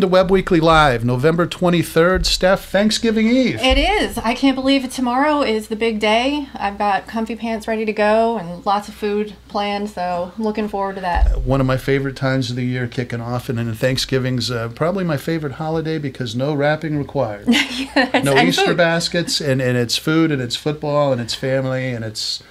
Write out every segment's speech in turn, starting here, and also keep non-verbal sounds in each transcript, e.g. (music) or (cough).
welcome to Webb Weekly Live, November 23rd. Steph, Thanksgiving Eve. It is. I can't believe it. Tomorrow is the big day. I've got comfy pants ready to go and lots of food planned, so I'm looking forward to that. One of my favorite times of the year kicking off, and then Thanksgiving's uh, probably my favorite holiday because no wrapping required. (laughs) yes, no Easter food. baskets, and, and it's food, and it's football, and it's family, and it's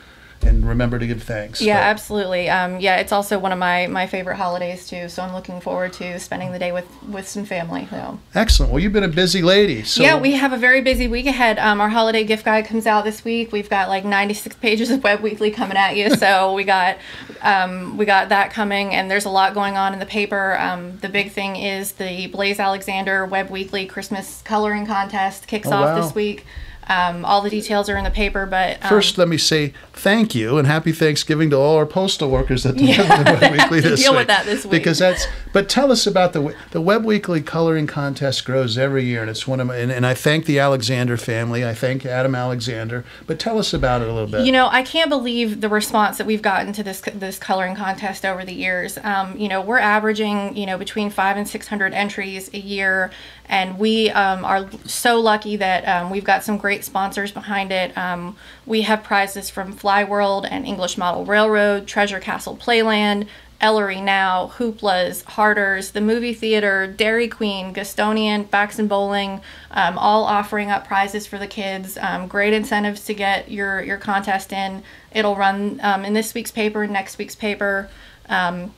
and remember to give thanks. Yeah, But- absolutely. Um, yeah, it's also one of my, my favorite holidays too. So I'm looking forward to spending the day with, with some family. So. Excellent. Well, you've been a busy lady. So yeah, we have a very busy week ahead. Um, our holiday gift guide comes out this week. We've got like 96 (laughs) pages of Webb Weekly coming at you, so (laughs) we got um, we got that coming, and there's a lot going on in the paper. Um, the big thing is the Blaise Alexander Webb Weekly Christmas coloring contest kicks Oh, off wow. this week. Um, all the details are in the paper, but um, First, let me say thank you and happy Thanksgiving to all our postal workers that Yeah, the Webb Weekly (laughs) this deal week. with that this week. Because that's. But tell us about the the Webb Weekly coloring contest grows every year, and it's one of my. And, and I thank the Alexander family. I thank Adam Alexander. But tell us about it a little bit. You know, I can't believe the response that we've gotten to this this coloring contest over the years. Um, you know, we're averaging you know between five and six hundred entries a year, and we um, are so lucky that um, we've got some great sponsors behind it. Um, we have prizes from Fly World and English Model Railroad, Treasure Castle Playland. Ellery Now, Hooplas, Harder's, the movie theater, Dairy Queen, Gastonian, Bax and Bowling, um, all offering up prizes for the kids. Um, great incentives to get your, your contest in. It'll run um, in this week's paper, next week's paper. Um,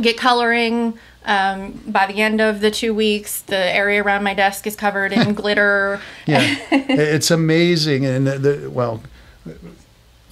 get coloring. Um, by the end of the two weeks, the area around my desk is covered in (laughs) glitter. Yeah, it's amazing. And the, the, well,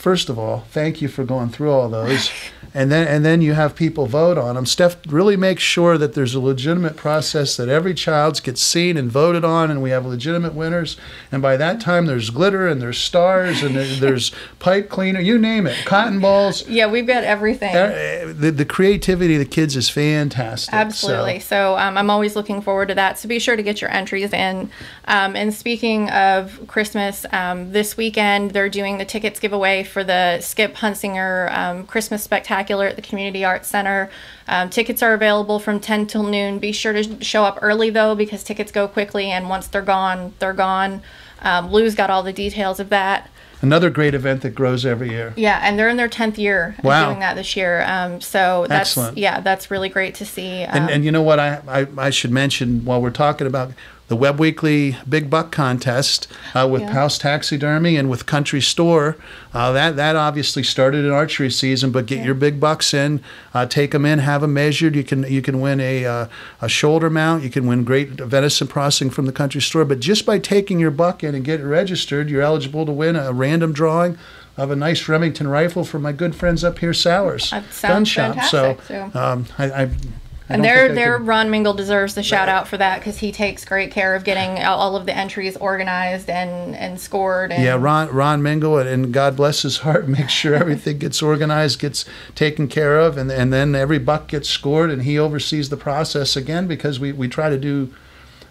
first of all, thank you for going through all those, and then and then you have people vote on them. Steph really makes sure that there's a legitimate process that every child gets seen and voted on, and we have legitimate winners. And by that time, there's glitter and there's stars and there's pipe cleaner, you name it, cotton balls. Yeah, we've got everything. The, the creativity of the kids is fantastic. Absolutely. So, So, um, I'm always looking forward to that. So be sure to get your entries in. Um, and speaking of Christmas, um, this weekend they're doing the tickets giveaway for the Skip Hunsinger um, Christmas Spectacular at the Community Arts Center. Um, tickets are available from 10 till noon. Be sure to show up early though, because tickets go quickly, and once they're gone, they're gone. Um, Lou's got all the details of that. another great event that grows every year. Yeah, and they're in their 10th year of Wow. doing that this year. Um, so that's Excellent. yeah, that's really great to see. And, Um, and you know what? I, I, I should mention while we're talking about the Webb Weekly Big Buck Contest uh, with Yeah. House Taxidermy and with Country Store. Uh, that that obviously started in archery season, but get your big bucks in, uh, take them in, have them measured. You can you can win a uh, a shoulder mount. You can win great venison processing from the Country Store. But just by taking your buck in and get it registered, you're eligible to win a random drawing. Of a nice Remington rifle from my good friends up here, Sowers Gun Shop. So, so. um, I, I And their their could- Ron Mingle deserves the shout out for that because he takes great care of getting all- of the entries organized and and scored. And Yeah, Ron Ron Mingle, and- God bless his heart, (laughs) makes sure everything gets organized, gets taken care of, and and then every buck gets scored, and he oversees the process again because we, we try to do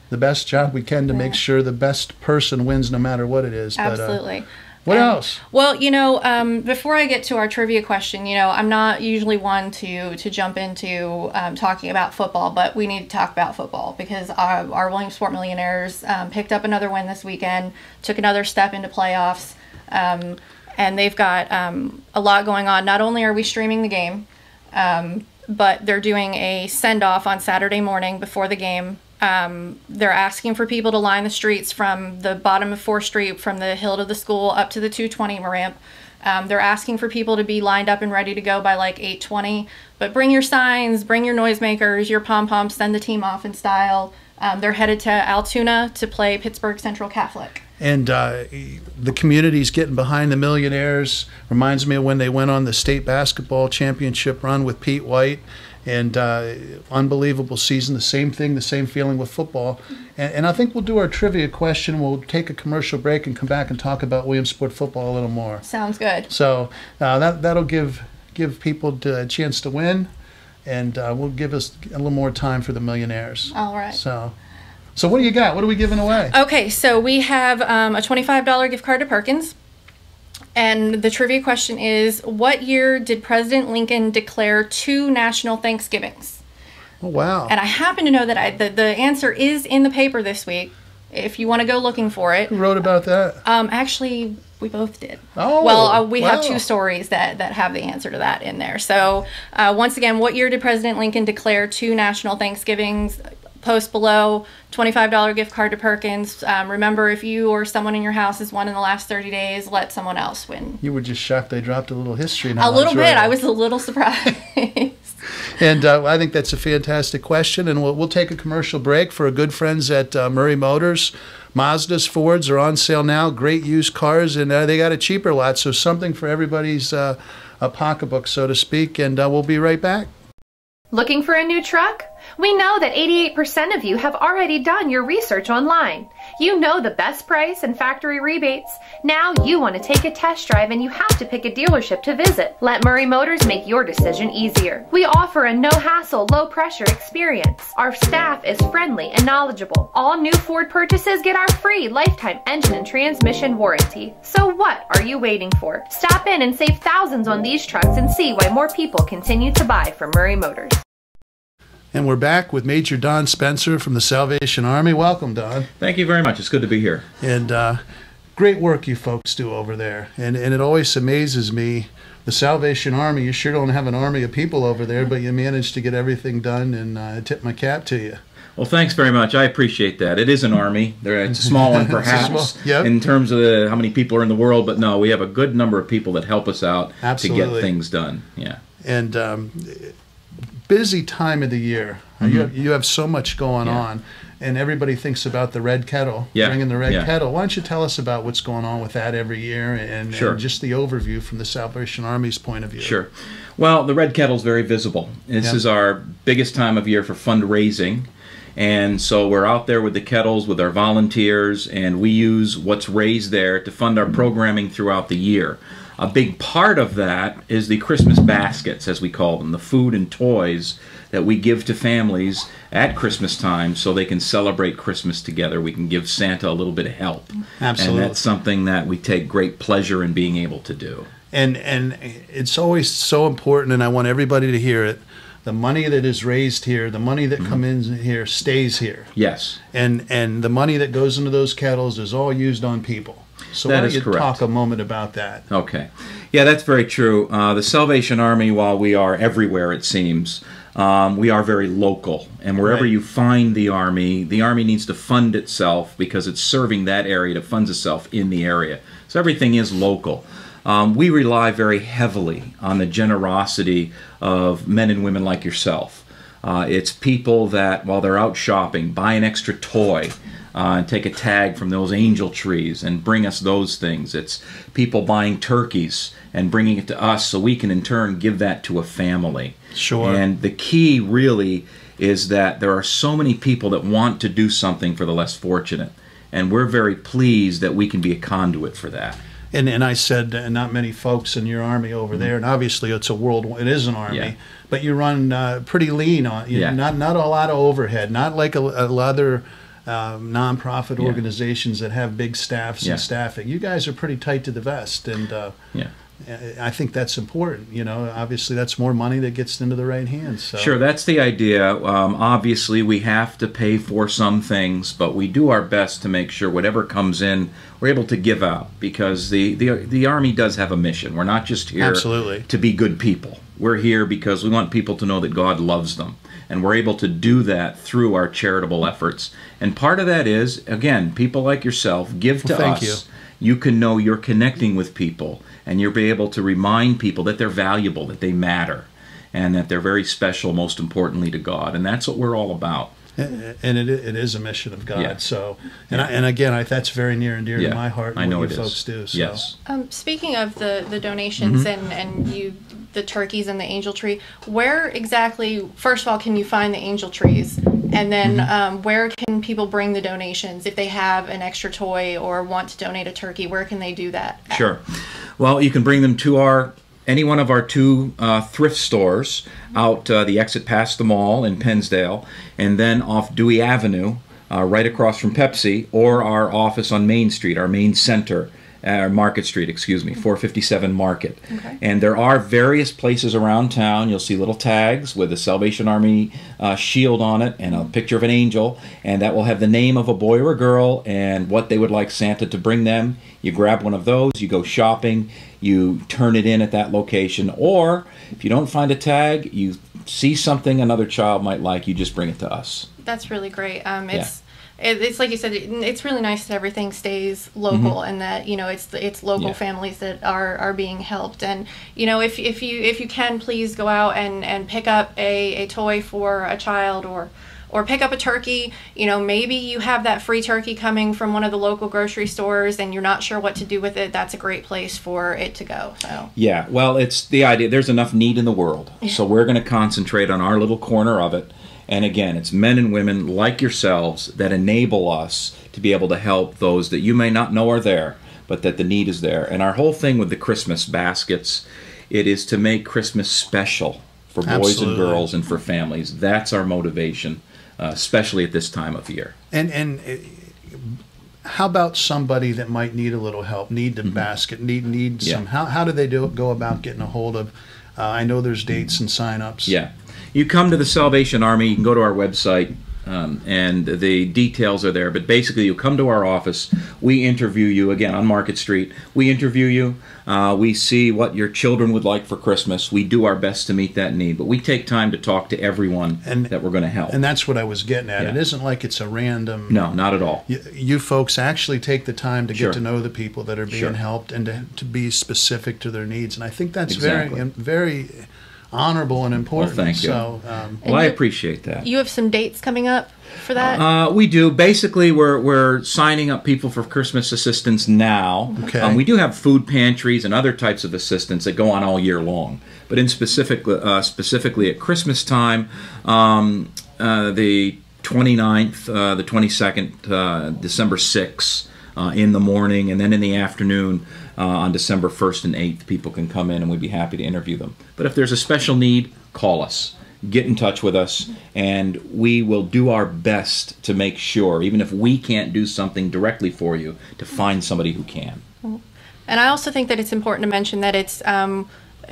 the best job we can to make sure the best person wins no matter what it is. But, uh, Absolutely. What And- else? Well, you know, um, before I get to our trivia question, you know, I'm not usually one to to jump into um, talking about football, but we need to talk about football because our, our Williamsport Millionaires um, picked up another win this weekend, took another step into playoffs, um, and they've got um, a lot going on. Not only are we streaming the game, um, but they're doing a send off on Saturday morning before the game. Um, they're asking for people to line the streets from the bottom of 4th Street, from the hill to the school, up to the 220 ramp. Um, they're asking for people to be lined up and ready to go by like 8:20. But bring your signs, bring your noisemakers, your pom poms. Send the team off in style. Um, they're headed to Altoona to play Pittsburgh Central Catholic. And uh, the community's getting behind the Millionaires. Reminds me of when they went on the state basketball championship run with Pete White. And uh, unbelievable season. The same thing, the same feeling with football. And, and I think we'll do our trivia question. We'll take a commercial break and come back and talk about Williamsport football a little more. Sounds good. So uh, that that'll give give people a chance to win, and uh, will give us a little more time for the millionaires. All right. So, so what do you got? What are we giving away? Okay, so we have um, a $25 gift card to Perkins. And the trivia question is What year did President Lincoln declare two national Thanksgivings? Oh, wow. And I happen to know that I, the, the answer is in the paper this week. If you want to go looking for it, Who wrote about that? um, actually, we both did. Oh, well, uh, we have two stories that that have the answer to that in there. So, uh, once again, what year did President Lincoln declare two national Thanksgivings? Post below, twenty-five dollar gift card to Perkins. Um, remember, if you or someone in your house has won in the last thirty days, let someone else win. You were just shocked they dropped a little history A little bit. right? I was a little surprised. (laughs) And uh, I think that's a fantastic question. And we'll, we'll take a commercial break for our good friends at uh, Murray Motors. Mazdas, Fords are on sale now. Great used cars, and uh, they got a cheaper lot. So something for everybody's uh, uh, pocketbook, so to speak. And uh, we'll be right back. Looking for a new truck? We know that 88% of you have already done your research online. You know the best price and factory rebates. Now you want to take a test drive and you have to pick a dealership to visit. Let Murray Motors make your decision easier. We offer a no hassle, low pressure experience. Our staff is friendly and knowledgeable. All new Ford purchases get our free lifetime engine and transmission warranty. So what are you waiting for? Stop in and save thousands on these trucks and see why more people continue to buy from Murray Motors. And we're back with Major Don Spencer from the Salvation Army. Welcome, Don. Thank you very much. It's good to be here. And uh, great work you folks do over there. And, and it always amazes me. The Salvation Army, you sure don't have an army of people over there, but you managed to get everything done, and uh, I tip my cap to you. Well, thanks very much. I appreciate that. It is an army. (laughs) It's a small one, perhaps, small- yep. in terms of the, how many people are in the world. But no, we have a good number of people that help us out to get things done. Yeah. and um, busy time of the year. You, have, you have so much going Mm-hmm. Yeah. on, and everybody thinks about the red kettle, Yeah, bringing the red yeah. kettle. Why don't you tell us about what's going on with that every year, and, Sure. and just the overview from the Salvation Army's point of view? Sure. Well, the Red Kettle's very visible. This Yeah. is our biggest time of year for fundraising. And so we're out there with the kettles with our volunteers, and we use what's raised there to fund our programming throughout the year. A big part of that is the Christmas baskets, as we call them, the food and toys that we give to families at Christmas time so they can celebrate Christmas together. We can give Santa a little bit of help. Absolutely. And that's something that we take great pleasure in being able to do. and and it's always so important and i want everybody to hear it the money that is raised here the money Mm-hmm. that comes in here stays here Yes. and and the money that goes into those kettles is all used on people so That why don't is you correct. talk a moment about that Okay. Yeah, that's very true. Uh, the Salvation Army, while we are everywhere, it seems, um, we are very local. And wherever Right. you find the Army, the Army needs to fund itself because it's serving that area to fund itself in the area. So everything is local. Um, we rely very heavily on the generosity of men and women like yourself. Uh, it's people that, while they're out shopping, buy an extra toy uh, and take a tag from those angel trees and bring us those things. It's people buying turkeys and bringing it to us so we can in turn give that to a family. Sure. And the key really is that there are so many people that want to do something for the less fortunate. And we're very pleased that we can be a conduit for that. and and I said uh, not many folks in your army over there, and obviously it's a world, it is an army, Mm-hmm. Yeah. but you run uh, pretty lean on, you Yeah. not not a lot of overhead, not like a, a lot of other um, nonprofit Yeah. organizations that have big staffs Yeah. and staffing. You guys are pretty tight to the vest, and uh, Yeah. I think that's important. You know, obviously that's more money that gets into the right hands. So. Sure, that's the idea. Um, obviously, we have to pay for some things, but we do our best to make sure whatever comes in, we're able to give out because the, the, the Army does have a mission. We're not just here Absolutely. to be good people. We're here because we want people to know that God loves them. And we're able to do that through our charitable efforts. And part of that is, again, people like yourself give to Well, us you. you can know you're connecting with people and you'll be able to remind people that they're valuable, that they matter, and that they're very special, most importantly, to God. And that's what we're all about. And it, it is a mission of God. Yeah. So, and I, and again, I, that's very near and dear Yeah, to my heart. I know what it you is. folks do. So. Yes. Um, speaking of the the donations Mm-hmm. and and you the turkeys and the angel tree, where exactly? First of all, can you find the angel trees? And then Mm-hmm. um, where can people bring the donations if they have an extra toy or want to donate a turkey? Where can they do that? at? Sure. Well, you can bring them to our any one of our two uh, thrift stores out uh, the exit past the mall in Pennsdale, and then off Dewey Avenue, uh, right across from Pepsi, or our office on Main Street, our main center uh, Market Street, excuse me, 457 Market. Okay. And there are various places around town. You'll see little tags with a Salvation Army uh, shield on it and a picture of an angel, and that will have the name of a boy or a girl and what they would like Santa to bring them. You grab one of those, you go shopping, you turn it in at that location, or if you don't find a tag, you see something another child might like, you just bring it to us. That's really great. Um, it's it, it's like you said. it- It's really nice that everything stays local and that you know it's it's local Mm-hmm. Yeah. families that are, are being helped. And you know if, if you if you can please go out and, and pick up a, a toy for a child or or pick up a turkey. You know maybe you have that free turkey coming from one of the local grocery stores and you're not sure what to do with it. That's a great place for it to go. So Yeah, well, it's the idea. There's enough need in the world, so we're going to concentrate on our little corner of it. And again, it's men and women like yourselves that enable us to be able to help those that you may not know are there, but that the need is there. And our whole thing with the Christmas baskets, it is to make Christmas special for boys and girls and for families. That's our motivation, uh, especially at this time of year. And and uh, how about somebody that might need a little help, need the basket, need need Mm-hmm. Yeah. some? How how do they do go about getting a hold of? Uh, I know there's dates and sign-ups. Yeah. You come to the Salvation Army, you can go to our website, um, and the details are there. But basically, you come to our office, we interview you again on Market Street. We interview you, uh, we see what your children would like for Christmas. We do our best to meet that need, but we take time to talk to everyone And- that we're going to help. And that's what I was getting at. It Yeah. isn't like it's a random. no, not at all. You, you folks actually take the time to Sure. get to know the people that are being Sure. helped and to, to be specific to their needs. And I think that's Exactly. very very honorable and important. thank you. So um, Well, I appreciate that. you have some dates coming up for that. Uh, we do. Basically, we're we're signing up people for Christmas assistance now. Okay. Um, we do have food pantries and other types of assistance that go on all year long. But in specific, uh, specifically at Christmas time, um, uh, the 29th, uh, the 22nd, uh, December 6th, uh, in the morning, and then in the afternoon uh, on December 1st and 8th, people can come in and we'd be happy to interview them. But if there's a special need, call us get in touch with us and we will do our best to make sure even if we can't do something directly for you to find somebody who can And I also think that it's important to mention that it's um,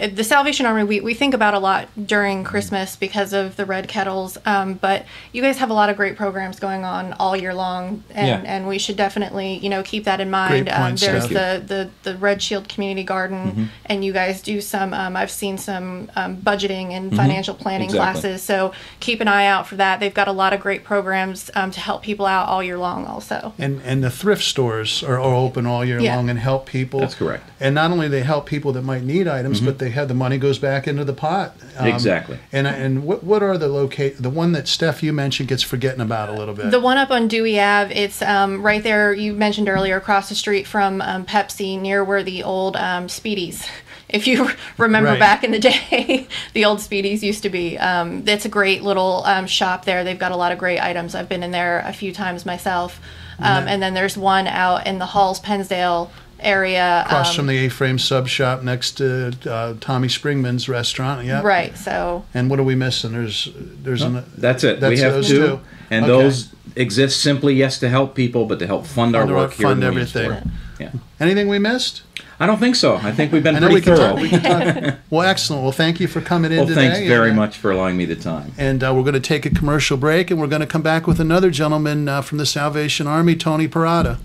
the Salvation Army. We, we think about a lot during Christmas because of the red kettles, um, but you guys have a lot of great programs going on all year long, and, Yeah. and we should definitely you know keep that in mind. Great point, um, there's the, the the Red Shield Community Garden, Mm-hmm. and you guys do some. Um, I've seen some um, budgeting and financial planning Mm-hmm. Exactly. classes, so keep an eye out for that. They've got a lot of great programs um, to help people out all year long, also. and and the thrift stores are, are open all year Yeah. long and help people. That's correct. Mm-hmm. And not only they help people that might need items, but they have the money goes back into the pot. Um, Exactly. And and what what are the locate the one that Steph you mentioned gets forgetting about a little bit. The one up on Dewey Ave, it's um, right there. You mentioned earlier, across the street from um, Pepsi, near where the old um, Speedies. (laughs) If you (laughs) remember Right. back in the (laughs) day, the old Speedies used to be. Um, it's a great little um, shop there. They've got a lot of great items. I've been in there a few times myself. Um, and then there's one out in the Halls Pennsdale area. Across um, from the A-frame sub shop next to uh, Tommy Springman's restaurant. Yeah. Right. So And what are we missing? There's there's an that's it we have those two two. and Okay. those exist simply yes to help people but to help fund our Fund our- work here fund in everything. yeah anything we missed? i don't think so i think we've been pretty we thorough talk. We (laughs) talk. well, excellent. Well, thank you for coming in well today. thanks very and, uh, much for allowing me the time And uh, we're going to take a commercial break, and we're going to come back with another gentleman uh, from the Salvation Army, Tony Parada.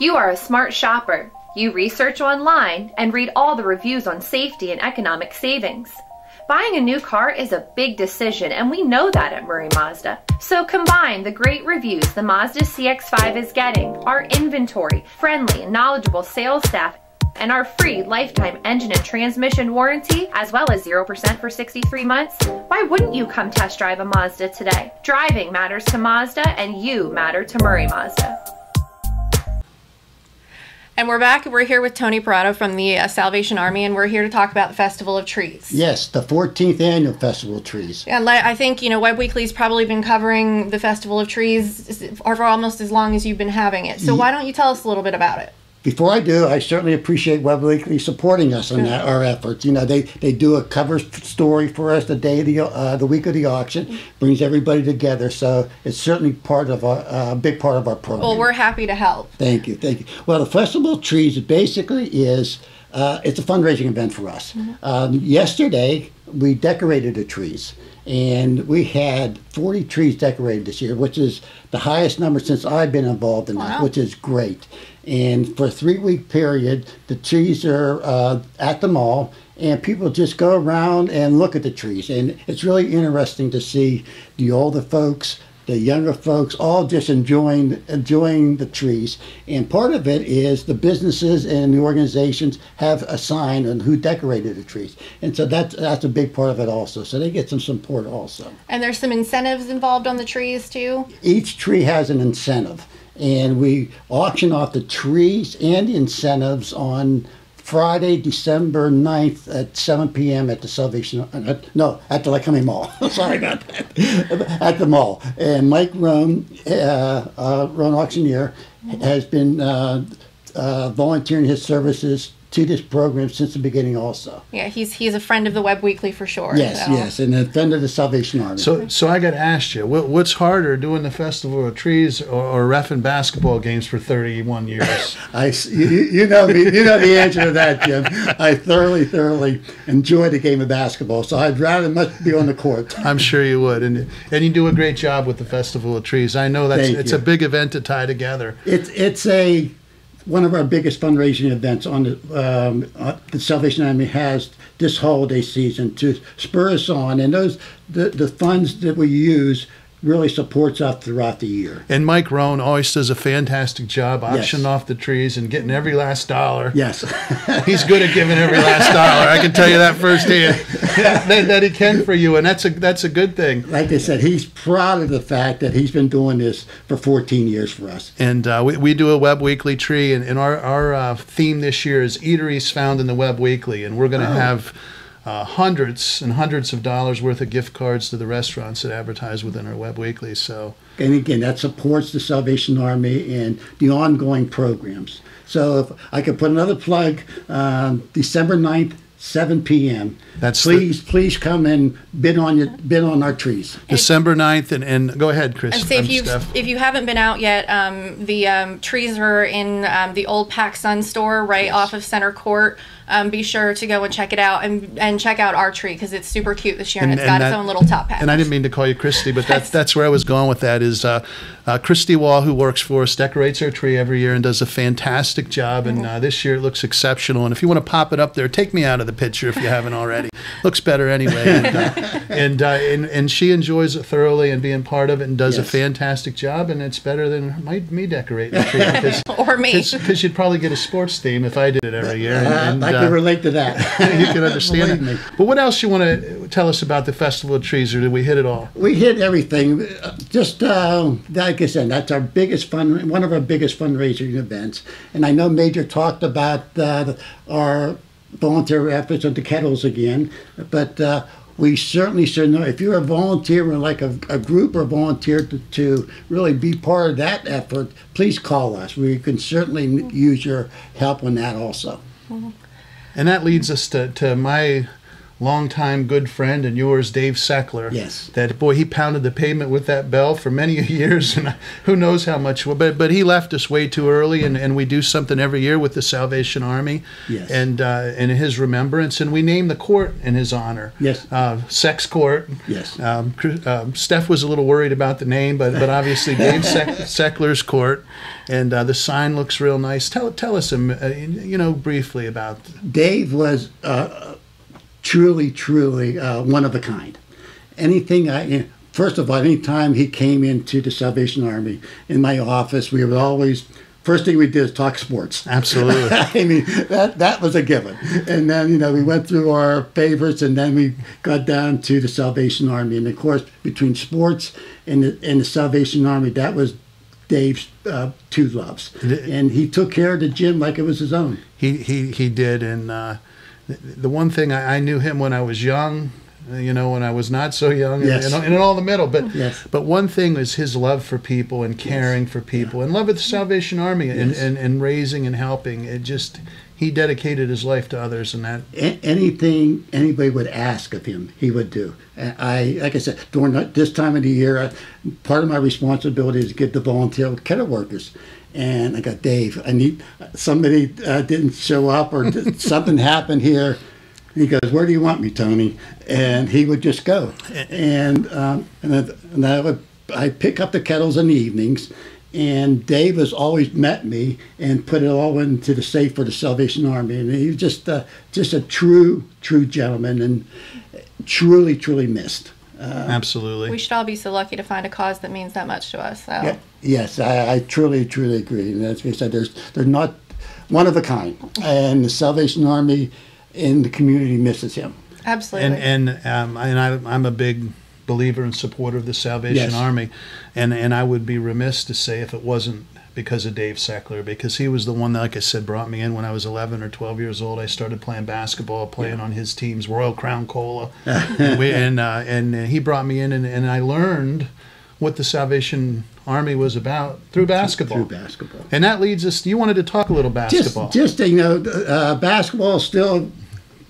You are a smart shopper. You research online and read all the reviews on safety and economic savings. Buying a new car is a big decision, and we know that at Murray Mazda. So combine the great reviews the Mazda CX5 is getting, our inventory, friendly and knowledgeable sales staff, and our free lifetime engine and transmission warranty, as well as 0% for 63 months, why wouldn't you come test drive a Mazda today? Driving matters to Mazda, and you matter to Murray Mazda. And we're back. We're here with Tony Parado from the uh, Salvation Army, and we're here to talk about the Festival of Trees. Yes, the 14th annual Festival of Trees. And I think you know Webb Weekly's probably been covering the Festival of Trees for almost as long as you've been having it. So why don't you tell us a little bit about it? Before I do, I certainly appreciate Webb Weekly supporting us in that, our efforts. You know, they, they do a cover story for us the day of the uh, the week of the auction, brings everybody together. So it's certainly part of our a uh, big part of our program. Well, we're happy to help. Thank you, thank you. Well, the Festival of Trees basically is uh, it's a fundraising event for us. Um, yesterday, we decorated the trees, and we had 40 trees decorated this year, which is the highest number since I've been involved in that, which is great. And for a three-week period, the trees are uh, at the mall, and people just go around and look at the trees, and it's really interesting to see the older folks the younger folks all just enjoying enjoying the trees. And part of it is the businesses and the organizations have a sign on who decorated the trees. And so that's that's a big part of it also. So they get some support also. And there's some incentives involved on the trees too. each tree has an incentive and we auction off the trees and incentives on Friday, December 9th at 7 p.m. at the Salvation, uh, no, at the County Mall. (laughs) Sorry about that. (laughs) at the mall. And Mike Roan, uh, uh, Roan Auctioneer, has been uh, uh, volunteering his services to this program since the beginning also. Yeah, he's he's a friend of the Webb Weekly for sure. Yes, so. yes, and a friend of the Salvation Army. So, so I got to ask you, what, what's harder, doing the Festival of Trees or, or refing basketball games for 31 years? (laughs) I, s- you, you know me, you know the answer to that, Jim. I thoroughly, thoroughly enjoy the game of basketball, so I'd rather much be on the court. I'm sure you would, and and you do a great job with the Festival of Trees. I know that's Thank it's you. a big event to tie together. It's it's a one of our biggest fundraising events on the um, uh, the Salvation Army has this holiday season to spur us on, and those the the funds that we use really supports us throughout the year. And Mike Rohn always does a fantastic job auctioning Yes. off the trees and getting every last dollar. Yes. (laughs) He's good at giving every last dollar. I can tell you that firsthand. (laughs) that, that he can for you, and that's a that's a good thing. like I said, he's proud of the fact that he's been doing this for 14 years for us. And uh, we, we do a Webb Weekly tree, and, and our, our uh, theme this year is eateries found in the Webb Weekly. And we're going to have uh, hundreds and hundreds of dollars worth of gift cards to the restaurants that advertise within our Webb Weekly. So And again, that supports the Salvation Army and the ongoing programs. So if I could put another plug, um, December 9th, 7 p.m. That's the- please, please come and bid on your bid on our trees. December 9th, and, and go ahead, Chris. And say if you if you haven't been out yet, um, the um, trees are in um, the old Pac Sun store right off of Center Court. Um, be sure to go and check it out and and check out our tree because it's super cute this year and, And- it's got and its own little top hat. And I didn't mean to call you Christy, but that's (laughs) that's where I was going with that. Is uh, uh, Christy Wall, who works for us, decorates our tree every year and does a fantastic job. And uh, this year it looks exceptional. And if you want to pop it up there, take me out of the picture if you haven't already. (laughs) looks better anyway. And uh, and, uh, and and she enjoys it thoroughly and being part of it and does a fantastic job. And it's better than my, me decorating the tree (laughs) because. or me. Because you'd probably get a sports theme if I did it every year. And, and, I uh, can relate to that. (laughs) you can understand Believe it. me. But what else you want to tell us about the Festival of Trees, or did we hit it all? We hit everything. Uh, Just uh, like I said, that's our biggest fund, one of our biggest fundraising events. And I know Major talked about uh, our volunteer efforts at the kettles again, but uh, we certainly should know if you're a volunteer or like a, a group or volunteer to, to really be part of that effort, please call us. We can certainly use your help on that also. And that leads us to, to my longtime good friend and yours, Dave Seckler. Yes. That boy, he pounded the pavement with that bell for many (laughs) years, and who knows how much. But but he left us way too early, and, and we do something every year with the Salvation Army. Yes. And uh, in his remembrance, and we name the court in his honor. Yes. Uh, Sex Court. Yes. Um, um, Steph was a little worried about the name, but but obviously (laughs) Dave Sec- Seckler's court, and uh, the sign looks real nice. Tell tell us, um, uh, you know, briefly about Dave was uh, truly, truly uh, one of a kind. Anything I, first of all, anytime he came into the Salvation Army in my office, we would always, first thing we did is talk sports. absolutely. (laughs) I mean, that, that was a given. And then, you know, we went through our favorites and then we got down to the Salvation Army. And of course, between sports and the, and the Salvation Army, that was Dave's uh, two loves. And he took care of the gym like it was his own. he he he did, and uh, the, one thing I, I knew him when I was young. uh, you know, when I was not so young, and- Yes. and, and in all the middle. But Yes. but one thing was his love for people and caring for people and love of the Salvation Army and, Yes. and, and raising and helping. It just he dedicated his life to others, and that A- anything anybody would ask of him, he would do. I, like I said, during this time of the year, I, part of my responsibility is to get the volunteer kettle workers. And I got Dave. I need somebody uh, didn't show up or (laughs) something happened here. He goes, "Where do you want me, Tony?" And he would just go. And um, and, then, and I would I pick up the kettles in the evenings. And Dave has always met me and put it all into the safe for the Salvation Army, and he was just uh, just a true true gentleman and truly truly missed. Absolutely. We should all be so lucky to find a cause that means that much to us. So. Yeah, yes, I, I truly truly agree. And as we said, there's they're not one of a kind, and the Salvation Army in the community misses him. Absolutely. and and um, and I, I'm a big believer and supporter of the Salvation Yes. Army, and and I would be remiss to say if it wasn't because of Dave Seckler, because he was the one that, like I said, brought me in when I was 11 or 12 years old. I started playing basketball, playing on his teams, Royal Crown Cola, (laughs) and, we, and uh, and he brought me in, and, and I learned what the Salvation Army was about through basketball. Through basketball. And that leads us. You wanted to talk a little Just, basketball. just you know, uh, basketball still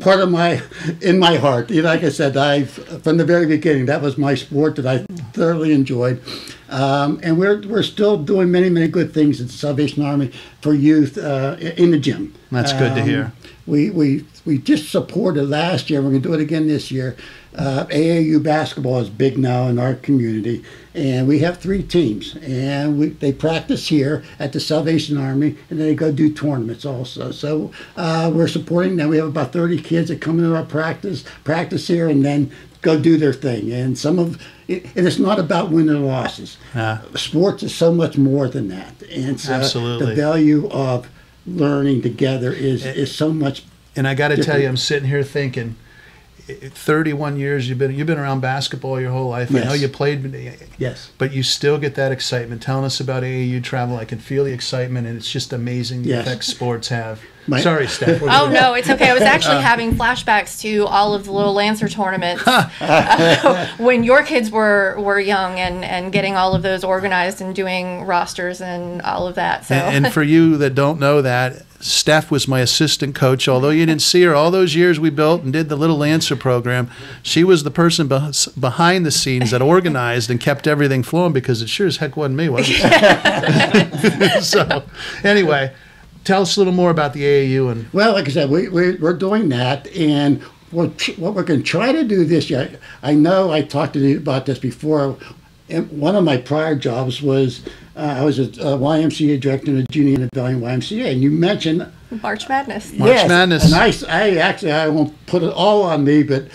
part of my in my heart. You know, like I said, I from the very beginning that was my sport that I thoroughly enjoyed, um, and we're we're still doing many many good things at the Salvation Army for youth uh, in the gym. That's good to Um, hear. We we we just supported last year. We're going to do it again this year. Uh, AAU basketball is big now in our community, and we have three teams, and we, they practice here at the Salvation Army, and then they go do tournaments also. So uh, we're supporting them. We have about 30 kids that come into our practice practice here, and then go do their thing. And some of it, and it's not about winning or losses. Ah. Sports is so much more than that, and so Absolutely. the value of learning together is is so much And I got to tell you, I'm sitting here thinking, 31 years you've been you've been around basketball your whole life. I know you played, yes. but you still get that excitement. Telling us about AAU travel, I can feel the excitement, and it's just amazing the Yes. effects sports have. My- Sorry, Steph. Oh no, it's okay. I was Uh. (laughs) actually having flashbacks to all of the little Lancer tournaments uh, (laughs) (laughs) when your kids were were young and and getting all of those organized and doing rosters and all of that. So And, and for you that don't know that, Steph was my assistant coach. Although you didn't see her all those years we built and did the little Lancer program, she was the person beh- behind the scenes that organized and kept everything flowing because it sure as heck wasn't me, was it? (laughs) so, anyway, tell us a little more about the AAU and Well, like I said, we, we, we're doing that, and what, what we're going to try to do this year, I know I talked to you about this before. And one of my prior jobs was uh, I was a, a YMCA director in the Juniata Valley YMCA, and you mentioned March Madness. March Madness. And I actually I won't put it all on me, but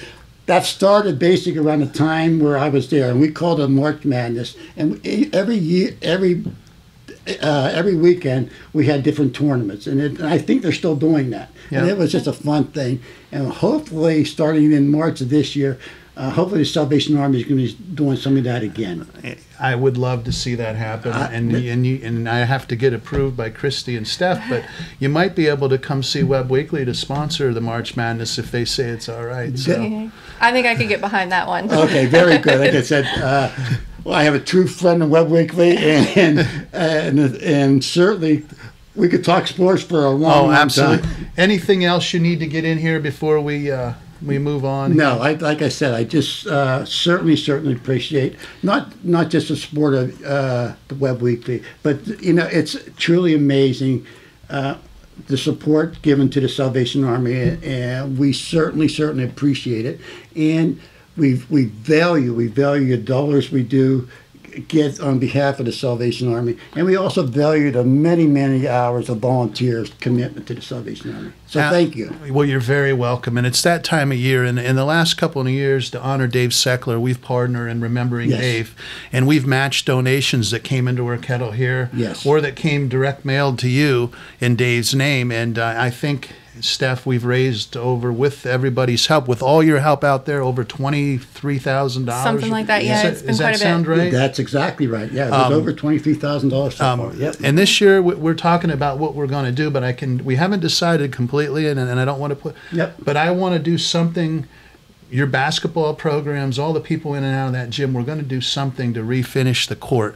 that started basically around the time where I was there, and we called it March Madness. And every year, every uh, every weekend, we had different tournaments, and, it, and I think they're still doing that. And it was just a fun thing. And hopefully, starting in March of this year, uh, hopefully the Salvation Army is going to be doing some of that again. I would love to see that happen, I- and and you and I have to get approved by Christy and Steph. But you might be able to come see Webb Weekly to sponsor the March Madness if they say it's all right. So I think I could get behind that one. Okay, very good. Like I (laughs) said, uh, well, I have a true friend in Webb Weekly, and and and, and certainly we could talk sports for a long, oh, long absolutely. time. Anything else you need to get in here before we uh, we move on? No, I, like I said, I just uh, certainly, certainly appreciate not not just the support of uh, the Webb Weekly, but you know, it's truly amazing uh, the support given to the Salvation Army, and we certainly, certainly appreciate it. And we we value we value the dollars we do get on behalf of the Salvation Army, and we also value the many, many hours of volunteers' commitment to the Salvation Army. So Uh, thank you. Well, you're very welcome, and it's that time of year. And in the last couple of years, to honor Dave Seckler, we've partnered in remembering Yes. Dave, and we've matched donations that came into our kettle here, Yes. or that came direct mailed to you in Dave's name. And uh, I think, Steph, we've raised over with everybody's help, with all your help out there, over twenty three thousand dollars, Something like that, yeah, it's been does that quite a bit. sound right? That's exactly right. Yeah, it was over twenty-three thousand dollars so far. Um, Yep. And this year we- we're talking about what we're going to do, but I can we haven't decided completely, and, and I don't want to put. Yep. But I want to do something your basketball programs, all the people in and out of that gym, we're going to do something to refinish the court.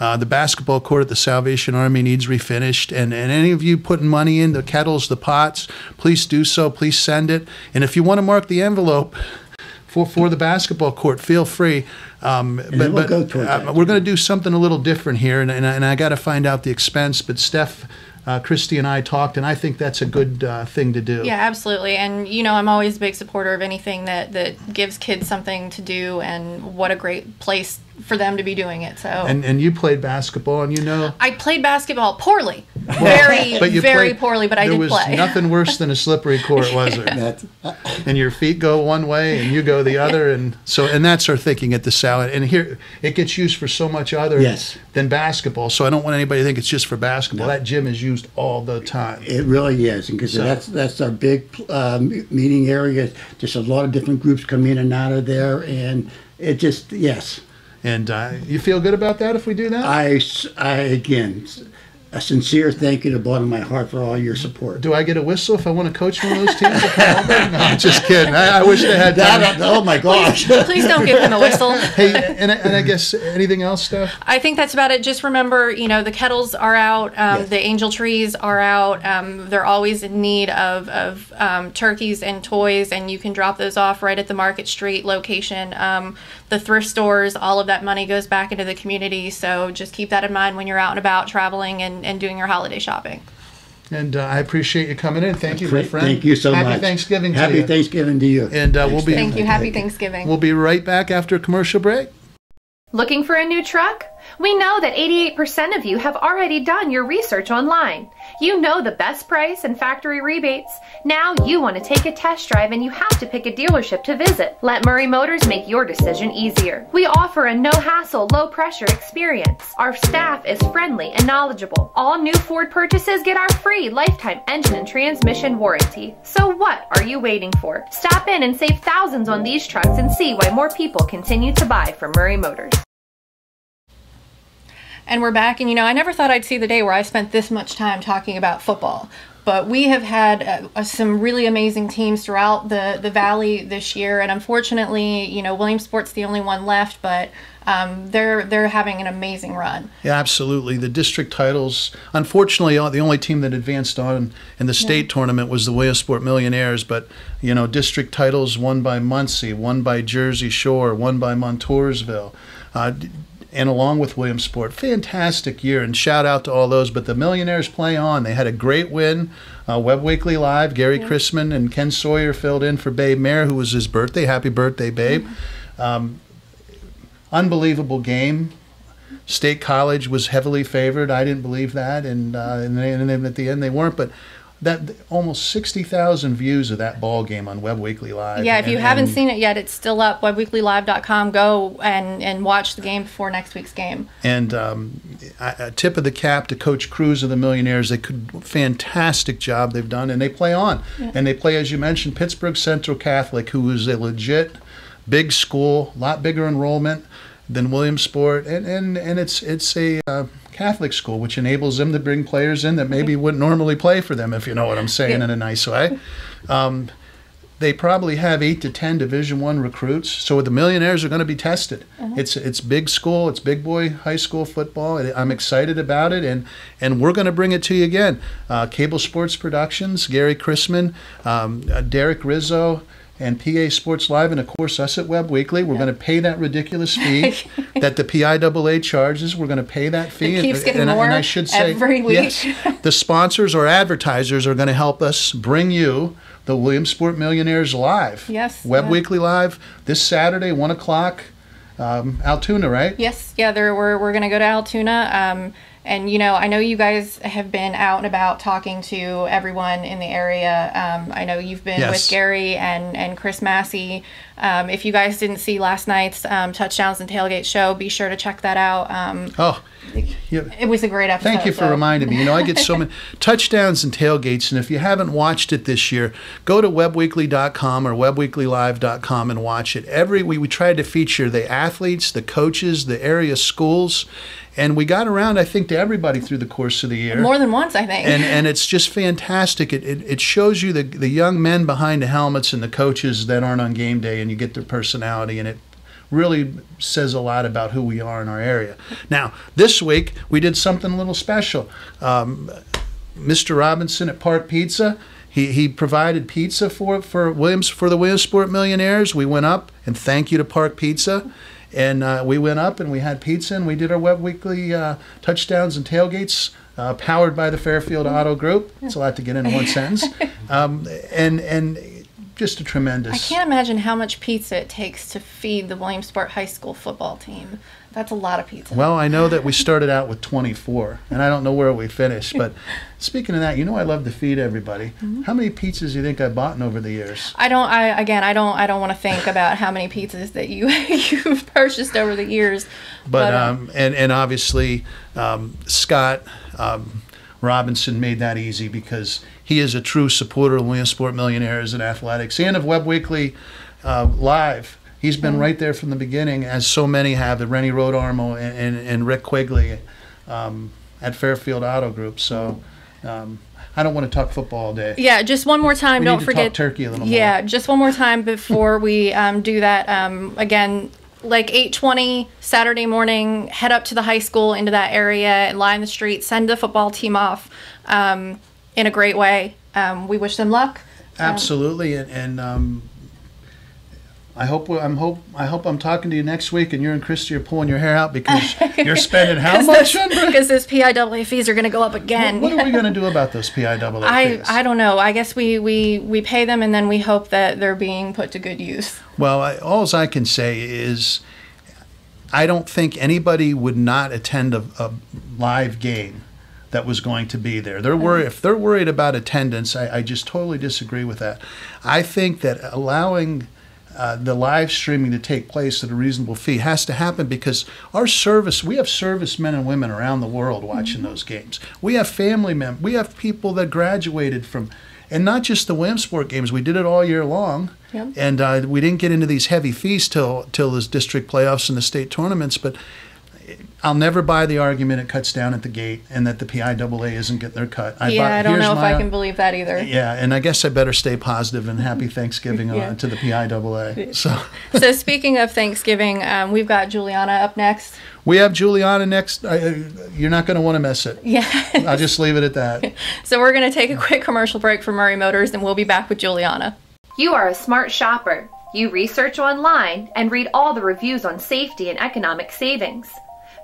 Uh, the basketball court at the Salvation Army needs refinished, and, and any of you putting money in the kettles, the pots, please do so. Please send it. And if you want to mark the envelope for, for the basketball court, feel free. Um, it but will but go uh, that. we're going to do something a little different here, and, and, I- and I got to find out the expense. But Steph, uh, Christy, and I talked, and I think that's a good uh, thing to do. Yeah, absolutely. And you know, I'm always a big supporter of anything that that gives kids something to do, and what a great place for them to be doing it. So. And and you played basketball, and you know. I played basketball poorly, very, But you very played- poorly, but I there did was play. nothing worse than a slippery court, was there? (laughs) That, and your feet go one way and you go the other and so and that's our thinking at the salad and here it gets used for so much other Yes. than basketball so i don't want anybody to think it's just for basketball that gym is used all the time It really is, because So- that's that's our big uh, meeting area. Just a lot of different groups come in and out of there, and it just yes. And uh, you feel good about that if we do that? I, I again, a sincere thank you to the bottom of my heart for all your support. do i get a whistle if i want to coach one of those teams (laughs) no i'm just kidding i, I wish they had That, time. oh my gosh! (laughs) Please don't give him a whistle. (laughs) hey and, I- and i guess anything else stuff I think that's about it. Just remember, you know, the kettles are out, um, Yes. the angel trees are out. Um, they're always in need of, of um, turkeys and toys, and you can drop those off right at the Market Street location. Um, the thrift stores, all of that money goes back into the community. So just keep that in mind when you're out and about traveling and, and doing your holiday shopping. and uh, i appreciate you coming in thank you my friend Thank you so happy much. Happy Thanksgiving Happy to you Happy Thanksgiving to you. And, uh, we'll be- Thank you. Happy Thanksgiving. we'll be right back after a commercial break Looking for a new truck? We know that 88% of you have already done your research online. You know the best price and factory rebates. Now you want to take a test drive and you have to pick a dealership to visit. Let Murray Motors make your decision easier. We offer a no hassle, low pressure experience. Our staff is friendly and knowledgeable. All new Ford purchases get our free lifetime engine and transmission warranty. So what are you waiting for? Stop in and save thousands on these trucks and see why more people continue to buy from Murray Motors. And we're back, and you know, I never thought I'd see the day where I spent this much time talking about football. But we have had uh, uh, some really amazing teams throughout the, the valley this year, and unfortunately, you know, Williamsport's the only one left, but um, they're they're having an amazing run. Yeah, absolutely. The district titles, unfortunately, uh, the only team that advanced on in the state tournament was the Williamsport Millionaires. But you know, district titles won by Muncy, won by Jersey Shore, won by Montoursville, uh, and along with Williamsport, fantastic year. And shout out to all those. But the Millionaires play on. They had a great win. Uh, Webb Weekly Live, Gary Chrisman and Ken Sawyer filled in for Babe Mayer, who was his birthday. Happy birthday, Babe! Um, unbelievable game. State College was heavily favored. I didn't believe that, and uh, and, they, and then at the end they weren't. But that almost sixty thousand views of that ball game on Webb Weekly Live. Yeah, if you and- haven't and- seen it yet, it's still up. WebbWeeklyLive.com. Go and and watch the game before next week's game. And um, a tip of the cap to Coach Cruz of the Millionaires. They could fantastic job they've done, and they play on. And they play, as you mentioned, Pittsburgh Central Catholic, who is a legit big school, a lot bigger enrollment than Williamsport, and and and it's it's a uh, Catholic school, which enables them to bring players in that maybe wouldn't normally play for them, if you know what I'm saying in a nice way. Um, they probably have eight to ten Division One recruits. So the Millionaires are going to be tested. It's it's big school. It's big boy high school football. I'm excited about it, and and we're going to bring it to you again. Uh, Cable Sports Productions, Gary Chrisman, um, uh, Derek Rizzo. And PA Sports Live, and of course us at Webb Weekly. We're going to pay that ridiculous fee (laughs) that the PIAA charges. We're going to pay that fee. It keeps getting and, I- more and I should say, every week. yes, the sponsors or advertisers are going to help us bring you the Williamsport Millionaires live. Yes, Web yeah. Weekly Live this Saturday, one o'clock, um, Altoona, right? Yes, yeah, there we're we're gonna go to Altoona. Um, and you know, I know you guys have been out and about talking to everyone in the area. Um, I know you've been Yes. with Gary and and Chris Massey. Um, if you guys didn't see last night's um, touchdowns and tailgate show, be sure to check that out. Um, Oh, Yeah. It was a great episode. Thank you for so- reminding me. You know, I get so many (laughs) touchdowns and tailgates, and if you haven't watched it this year, go to webbweekly.com or webbweeklylive.com and watch it. Every we, we tried to feature the athletes, the coaches, the area schools, and we got around, I think, to everybody through the course of the year. More than once, I think. and and it's just fantastic. It, it, it shows you the the young men behind the helmets and the coaches that aren't on game day, and you get their personality, and it really says a lot about who we are in our area. Now, this week we did something a little special. Um, Mr. Robinson at Park Pizza. He, he provided pizza for for Williams for the Williamsport Millionaires. We went up and thank you to Park Pizza, and uh, we went up and we had pizza and we did our Webb Weekly uh, touchdowns and tailgates. Uh, powered by the Fairfield Auto Group. It's a lot to get into one (laughs) sentence, um, and and just a tremendous. I can't imagine how much pizza it takes to feed the Williamsport High School football team. That's a lot of pizza. Well, I know that we started out with 24, and I don't know where we finished. But (laughs) speaking of that, you know I love to feed everybody. Mm-hmm. How many pizzas do you think I've bought over the years? I don't. I again, I don't. I don't want to think about how many pizzas that you (laughs) you've purchased over the years. But um, um, and and obviously um, Scott um, Robinson made that easy because he is a true supporter of Williamsport Millionaires and Athletics and of Webb Weekly uh, Live. He's been right there from the beginning, as so many have. Rennie Rodarmo and, and, and Rick Quigley um, at Fairfield Auto Group. So. Um, I don't want to talk football all day. Yeah, just one more time. We don't forget talk turkey a little more. Yeah, just one more time before we um, do that. Um, again, like 8:20 Saturday morning, head up to the high school into that area and line the street. Send the football team off um, in a great way. Um, we wish them luck. Absolutely, and, and um, I hope I'm hope I hope I'm talking to you next week, and you and Christy are pulling your hair out because (laughs) you're spending how much? Because those PIAA fees are going to go up again. What are we going to do about those (laughs) PIAA I, fees? I don't know. I guess we, we, we pay them and then we hope that they're being put to good use. Well, I, all I can say is I don't think anybody would not attend a, a live game that was going to be there. They're worried if they're worried about attendance. I, I just totally disagree with that. I think that allowing uh, the live streaming to take place at a reasonable fee has to happen because our service we have servicemen and women around the world watching those games. We have family members we have people that graduated from and not just the Williamsport games we did it all year long. Yep. and uh, we didn't get into these heavy fees till till the district playoffs and the state tournaments but I'll never buy the argument it cuts down at the gate and that the PIAA isn't getting their cut. I yeah, buy- I don't here's know if my- I can believe that either. Yeah, and I guess I better stay positive and happy (laughs) Thanksgiving Yeah. uh, to the PIAA. (laughs) So so speaking of Thanksgiving, um, we've got Juliana up next. we have Juliana next. I, uh, you're not going to want to miss it. (laughs) Yeah. I'll just leave it at that. so we're going to take a quick commercial break for Murray Motors and we'll be back with Juliana. You are a smart shopper. You research online and read all the reviews on safety and economic savings.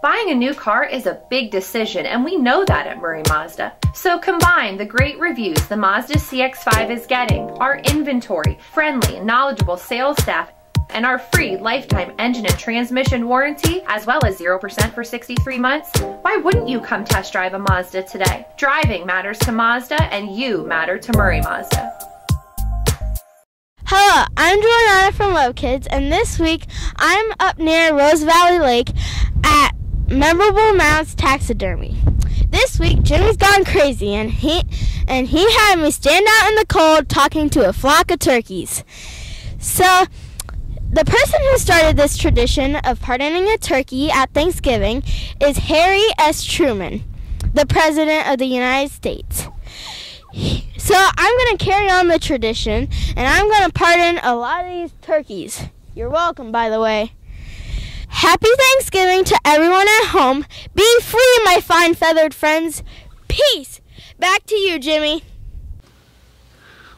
Buying a new car is a big decision, and we know that at Murray Mazda. So combine the great reviews the Mazda CX5 is getting, our inventory, friendly knowledgeable sales staff, and our free lifetime engine and transmission warranty, as well as 0% for 63 months, why wouldn't you come test drive a Mazda today? Driving matters to Mazda, and you matter to Murray Mazda. Hello, I'm Juliana from Love Kids, and this week I'm up near Rose Valley Lake at Memorable Mounts Taxidermy. This week Jimmy's gone crazy, and he and he had me stand out in the cold talking to a flock of turkeys. So, the person who started this tradition of pardoning a turkey at Thanksgiving is Harry S. Truman, the President of the United States. So I'm gonna carry on the tradition, and I'm gonna pardon a lot of these turkeys. You're welcome, by the way. Happy Thanksgiving to everyone at home. Be free, my fine feathered friends. Peace. Back to you, Jimmy.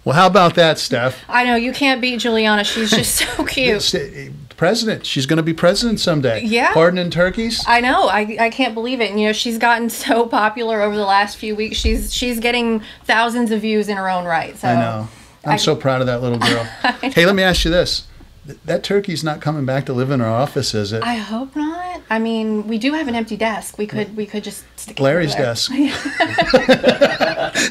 Well, how about that, Steph? I know you can't beat Juliana. She's just so (laughs) cute. Uh, president. She's going to be president someday. Yeah. Pardoning turkeys. I know. I, I can't believe it. And, you know, she's gotten so popular over the last few weeks. She's she's getting thousands of views in her own right. So I know. I'm I- so proud of that little girl. (laughs) hey, let me ask you this. Th- That turkey's not coming back to live in our office, is it? I hope not. I mean, we do have an empty desk. We could we could just stick Larry's desk. (laughs)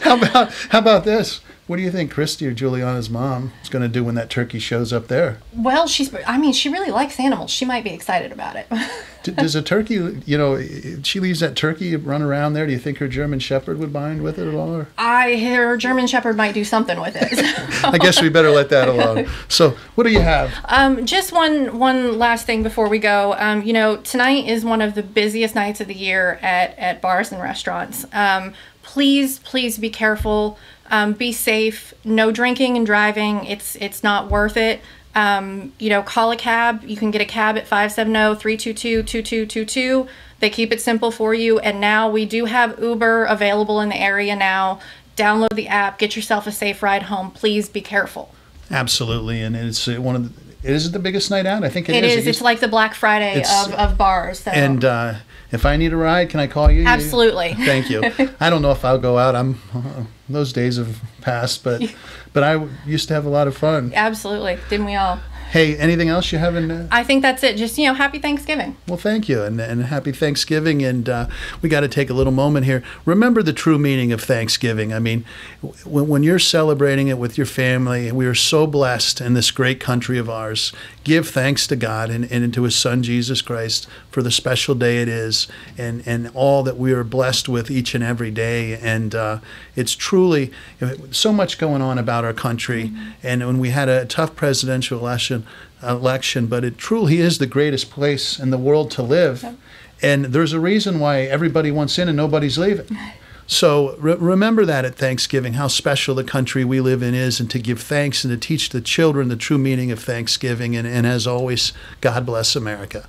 how about how about this? What do you think Christy or Juliana's mom is going to do when that turkey shows up there? Well, she's. I mean, she really likes animals. She might be excited about it. (laughs) Does a turkey, you know, she leaves that turkey run around there? Do you think her German Shepherd would mind with it at all? Or? I her German Shepherd might do something with it. (laughs) I guess we better let that alone. So, what do you have? Um, just one one last thing before we go. Um, you know, tonight is one of the busiest nights of the year at at bars and restaurants. Um, please, please be careful. Um, be safe. No drinking and driving. It's it's not worth it. Um, you know, call a cab. You can get a cab at oh, 570-322-2222. They keep it simple for you. And now we do have Uber available in the area now. Download the app. Get yourself a safe ride home. Please be careful. Absolutely, and it's uh, one of the. Is it the biggest night out? I think It is. is. used- It's like the Black Friday of, of bars. So. and uh, if I need a ride, can I call you? You- Absolutely. (laughs) Thank you. (laughs) I don't know if I'll go out. I'm those days have passed, but (laughs) but I used to have a lot of fun. Absolutely. Didn't we all? Hey, anything else you have in? Uh, I think that's it. Just, you know, happy Thanksgiving. well, thank you, and, and happy Thanksgiving. And uh, we got to take a little moment here. Remember the true meaning of Thanksgiving. I mean, when, when you're celebrating it with your family, we are so blessed in this great country of ours. Give thanks to God and, and to His Son Jesus Christ for the special day it is, and and all that we are blessed with each and every day. And uh, it's truly so much going on about our country. And when we had a tough presidential election, election, but it truly is the greatest place in the world to live. And there's a reason why everybody wants in and nobody's leaving. So re- remember that at Thanksgiving, how special the country we live in is, and to give thanks and to teach the children the true meaning of Thanksgiving. And, and as always, God bless America.